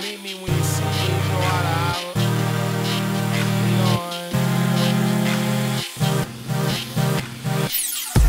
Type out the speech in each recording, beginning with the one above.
hate me when you see me, you know how to holler. You?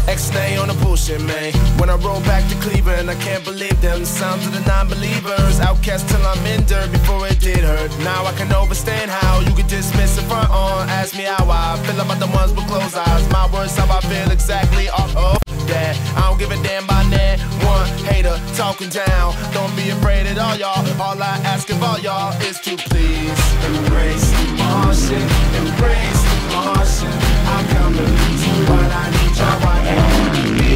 X-Nay on the bullshit, man. When I roll back to Cleveland, I can't believe them. The sounds of the non-believers. Outcast till I'm in dirt before it did hurt. Now I can understand how you could dismiss the front on. Ask me how I feel about the ones with closed eyes. My words, how I feel exactly off of that. I don't give a damn about that. One hater talking down. Don't be afraid at all, y'all. All I ask of all y'all is to please embrace the Martian. Embrace the Martian. I come to meet you, but I need y'all right here. Me,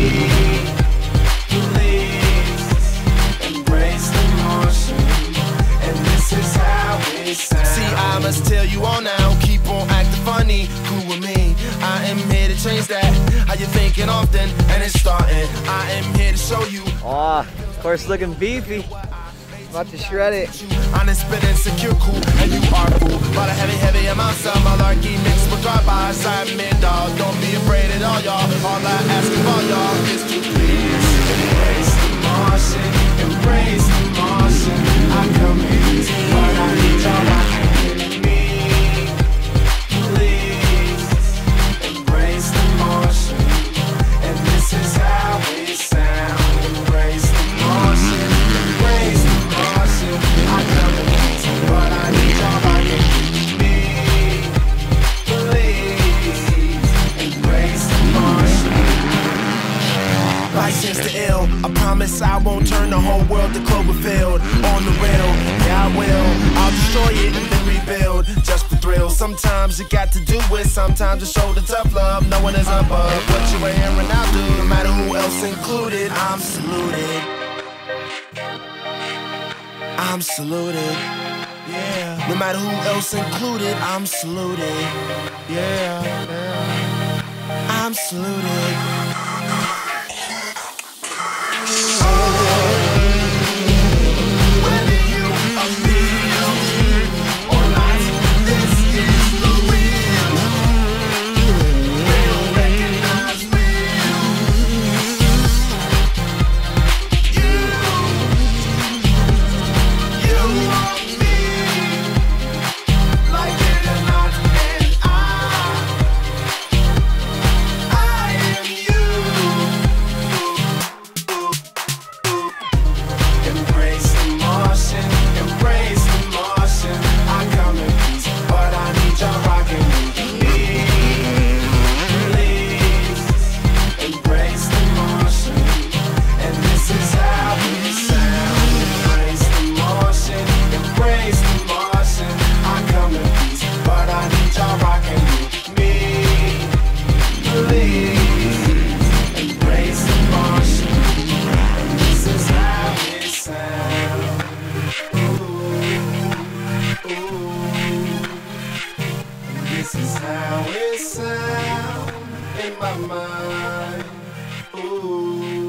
please embrace the Martian. And this is how it sounds. See, I must tell you all now. Keep on acting funny. Cool with me. I am here to change that. How you thinking often, and it's starting. I am here to show you. Aw, of course looking beefy. About to shred it. Honest, spit, insecure, cool, and you are cool. But a heavy, heavy of mixed with dog, don't be afraid at all, y'all. All I ask of all y'all I promise I won't turn the whole world to Cloverfield. On the rail, yeah I will. I'll destroy it and then rebuild. Just for thrill. Sometimes you got to do it. Sometimes to show the tough love. No one is above what you are hearing now, do. No matter who else included, I'm saluted. I'm saluted. Yeah. No matter who else included, I'm saluted. Yeah. yeah. I'm saluted. My mind. Ooh.